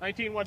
1913.